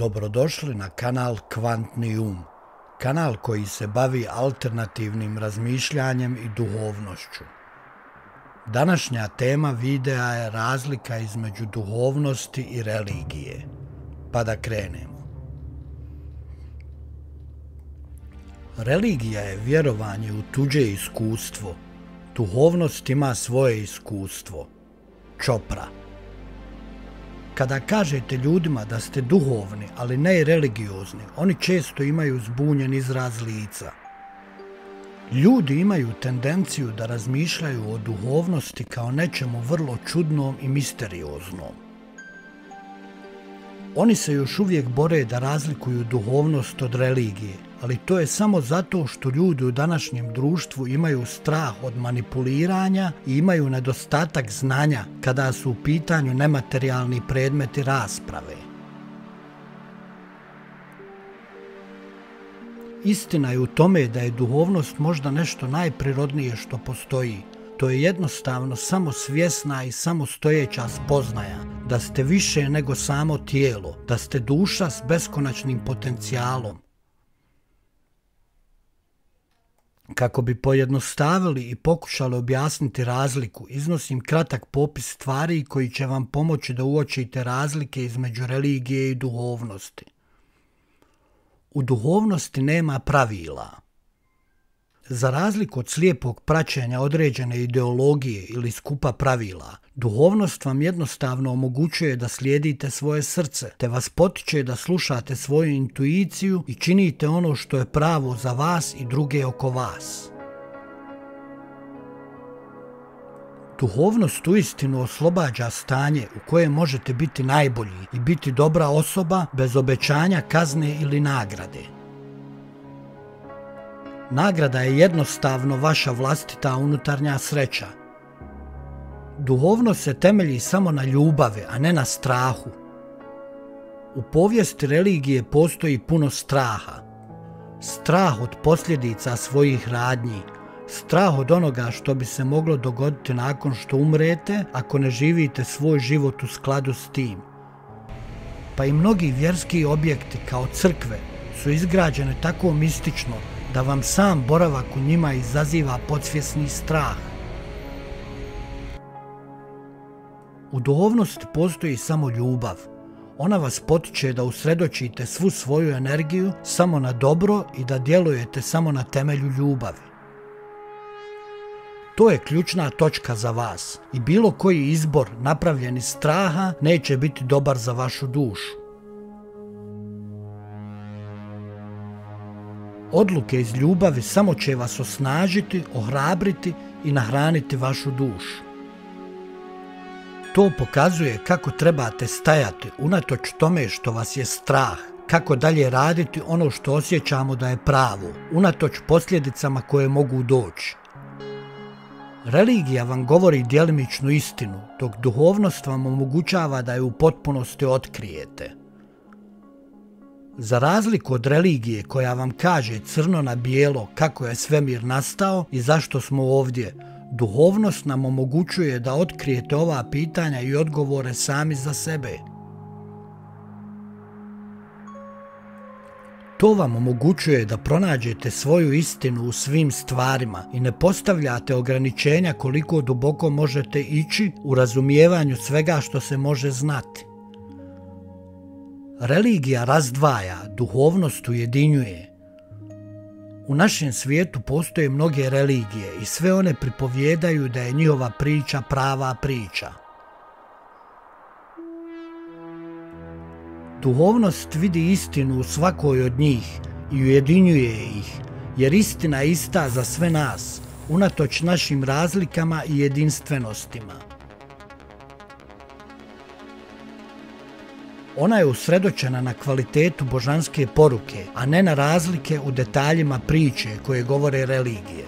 Dobrodošli na kanal Kvantni um, kanal koji se bavi alternativnim razmišljanjem i duhovnošću. Današnja tema videa je razlika između duhovnosti i religije. Pa da krenemo. Religija je vjerovanje u tuđe iskustvo. Duhovnost ima svoje iskustvo. Čopra. Kada kažete ljudima da ste duhovni, ali ne religiozni, oni često imaju zbunjen izraz lica. Ljudi imaju tendenciju da razmišljaju o duhovnosti kao nečemu vrlo čudnom i misterioznom. Oni se još uvijek bore da razlikuju duhovnost od religije, ali to je samo zato što ljudi u današnjem društvu imaju strah od manipuliranja i imaju nedostatak znanja kada su u pitanju nematerijalni predmeti rasprave. Istina je u tome da je duhovnost možda nešto najprirodnije što postoji. To je jednostavno samo svjesna i samo stojeća spoznaja, da ste više nego samo tijelo, da ste duša s beskonačnim potencijalom, Kako bi pojednostavili i pokušali objasniti razliku, iznosim kratak popis stvari koji će vam pomoći da uočite razlike između religije i duhovnosti. U duhovnosti nema pravila. Za razliku od slijepog praćenja određene ideologije ili skupa pravila, duhovnost vam jednostavno omogućuje da slijedite svoje srce, te vas potiče da slušate svoju intuiciju i činite ono što je pravo za vas i druge oko vas. Duhovnost u istinu oslobađa stanje u kojem možete biti najbolji i biti dobra osoba bez obećanja kazne ili nagrade. Nagrada je jednostavno vaša vlastita unutarnja sreća. Duhovnost se temelji samo na ljubavi, a ne na strahu. U povijesti religije postoji puno straha. Strah od posljedica svojih radnji, strah od onoga što bi se moglo dogoditi nakon što umrete ako ne živite svoj život u skladu s tim. Pa i mnogi vjerski objekti kao crkve su izgrađene tako mistično da vam sam boravak u njima izaziva podsvjesni strah. U duhovnosti postoji samo ljubav. Ona vas potiče da usredočite svu svoju energiju samo na dobro i da djelujete samo na temelju ljubavi. To je ključna točka za vas i bilo koji izbor napravljen iz straha neće biti dobar za vašu dušu. Odluke iz ljubavi samo će vas osnažiti, ohrabriti i nahraniti vašu dušu. To pokazuje kako trebate stajati unatoč tome što vas je strah, kako dalje raditi ono što osjećamo da je pravo, unatoč posljedicama koje mogu doći. Religija vam govori djelimičnu istinu, dok duhovnost vam omogućava da je u potpunosti otkrijete. Za razliku od religije koja vam kaže crno na bijelo kako je svemir nastao i zašto smo ovdje, duhovnost nam omogućuje da otkrijete ova pitanja i odgovore sami za sebe. To vam omogućuje da pronađete svoju istinu u svim stvarima i ne postavljate ograničenja koliko duboko možete ići u razumijevanju svega što se može znati. Religija razdvaja, duhovnost ujedinjuje. U našem svijetu postoje mnoge religije i sve one pripovjedaju da je njihova priča prava priča. Duhovnost vidi istinu u svakoj od njih i ujedinjuje ih, jer istina je ista za sve nas, unatoč našim razlikama i jedinstvenostima. Ona je usredočena na kvalitetu božanske poruke, a ne na razlike u detaljima priče koje govore religije.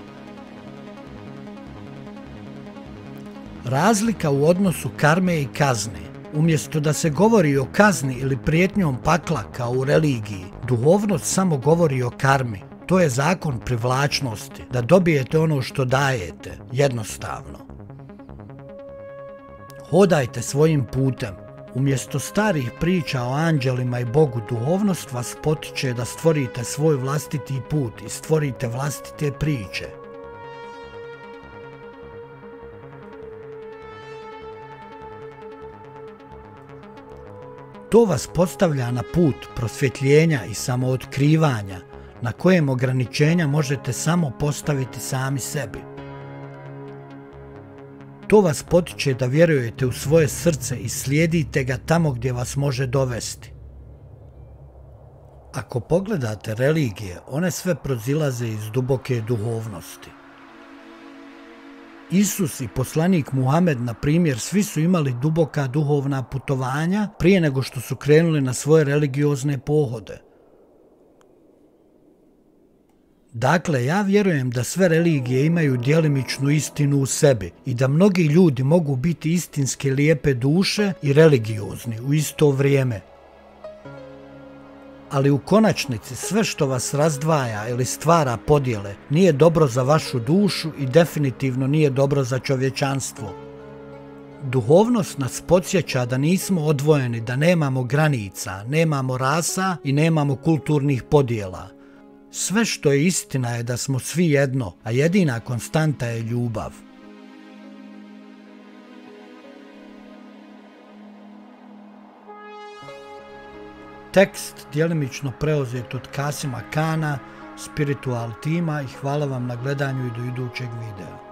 Razlika u odnosu karme i kazne. Umjesto da se govori o kazni ili prijetnjom pakla kao u religiji, duhovnost samo govori o karmi. To je zakon privlačnosti, da dobijete ono što dajete, jednostavno. Hodajte svojim putem, Umjesto starih priča o anđelima i Bogu duhovnost vas potiče da stvorite svoj vlastiti put i stvorite vlastite priče. To vas postavlja na put prosvjetljenja i samootkrivanja na kojem ograničenja možete samo postaviti sami sebi. To vas potiče da vjerujete u svoje srce i slijedite ga tamo gdje vas može dovesti. Ako pogledate religije, one sve prozilaze iz duboke duhovnosti. Isus i poslanik Muhammed, na primjer, svi su imali duboka duhovna putovanja prije nego što su krenuli na svoje religiozne pohode. Dakle, ja vjerujem da sve religije imaju djelimičnu istinu u sebi i da mnogi ljudi mogu biti istinske lijepe duše i religiozni u isto vrijeme. Ali u konačnici sve što vas razdvaja ili stvara podjele nije dobro za vašu dušu i definitivno nije dobro za čovječanstvo. Duhovnost nas podsjeća da nismo odvojeni, da nemamo granica, nemamo rasa i nemamo kulturnih podjela – sve što je istina je da smo svi jedno, a jedina konstanta je ljubav. Tekst djelimično preuzet od Kasima Kana, Spiritual tima i hvala vam na gledanju i do idućeg videa.